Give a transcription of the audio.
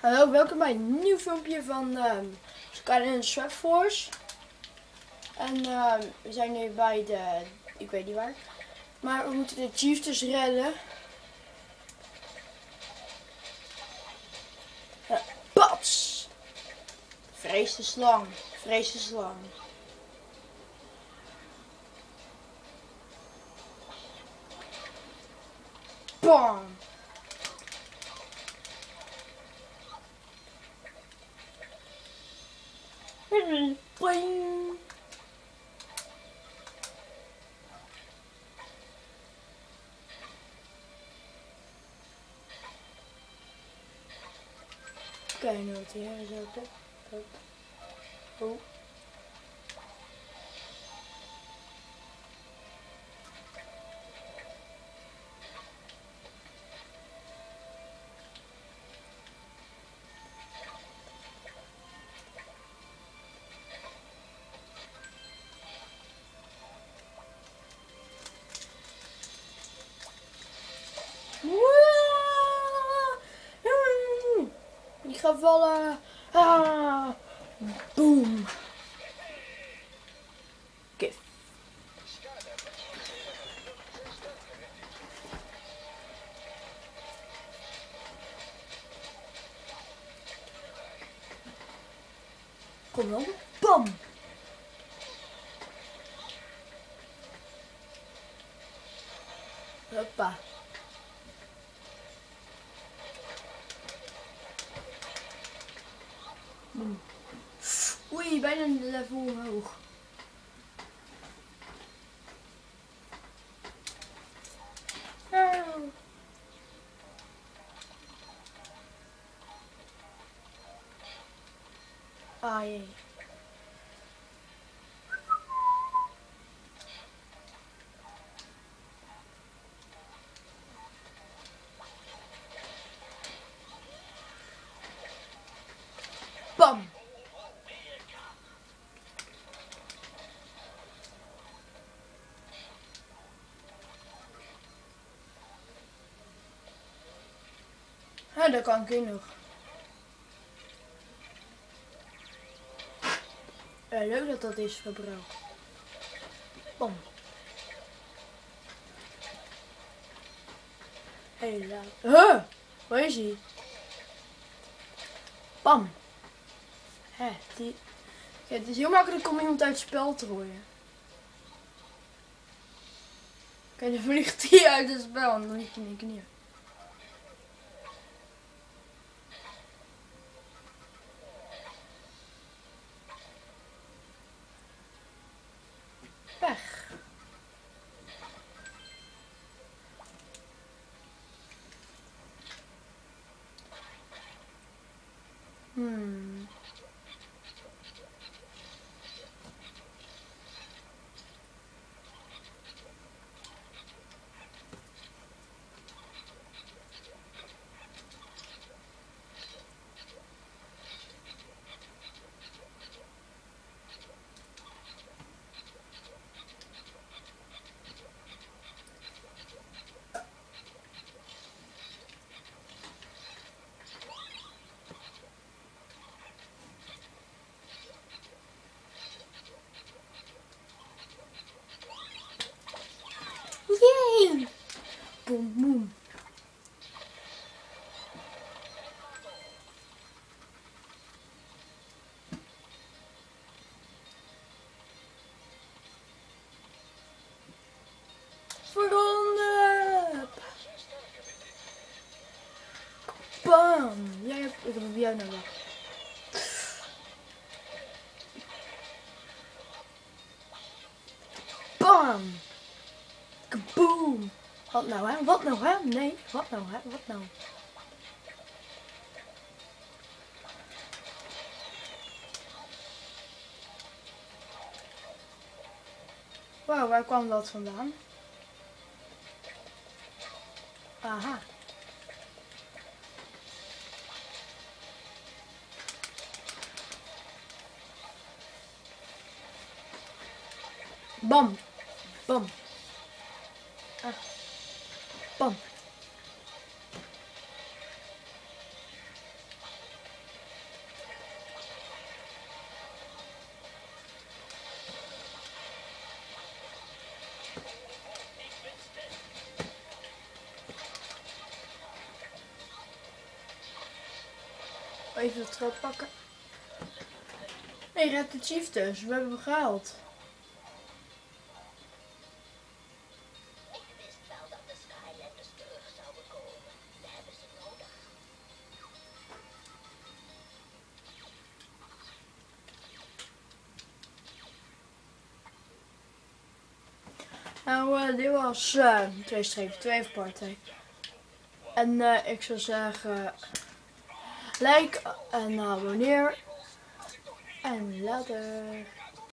Hallo, welkom bij een nieuw filmpje van um, Skyline Swap Force. En ehm, we zijn nu bij de, ik weet niet waar, maar we moeten de Chiefs dus redden. Uh, pats! Vrees de slang, vrees de slang. Bam! Boing. Okay, I know it's Oh. Ik ga vallen. Ah. Boom. Kif. Kom dan. Bam. Hoppa. Oei, bijna een level omhoog. Ah jee. Ja, dat kan ik nog. Ja, leuk dat dat is verbruikt. Bom. Hela. Huh! Waar is hij? Bam. Hé, die... Het is heel makkelijk om iemand uit het spel te gooien. Kijk, dan vliegt hij uit het spel en dan ligt hij in je knieën. Weg. Hmm. Veronder! Bam! Jij hebt... Ik heb jou Bam! Kaboom! Wat nou hè? Wat nou hè? Nee, wat nou hè? Wat nou? Wauw, waar kwam dat vandaan? Aha. Bam. Bam. Bam. Even de trap pakken. Hey, Red de Chief dus. We hebben hem gehaald. Nou, eh, dit was strepen, twee partij. En eh, ik zou zeggen, like en abonneer. En later.